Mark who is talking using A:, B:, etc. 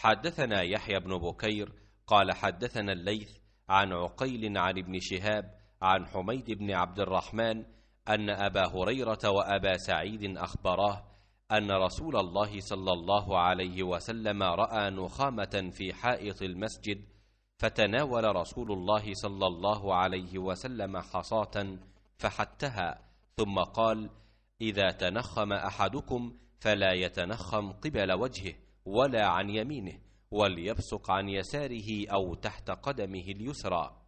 A: حدثنا يحيى بن بكير قال حدثنا الليث عن عقيل عن ابن شهاب عن حميد بن عبد الرحمن أن أبا هريرة وأبا سعيد أخبراه أن رسول الله صلى الله عليه وسلم رأى نخامة في حائط المسجد فتناول رسول الله صلى الله عليه وسلم حصاة فحتها ثم قال إذا تنخم أحدكم فلا يتنخم قبل وجهه ولا عن يمينه وليبصق عن يساره أو تحت قدمه اليسرى.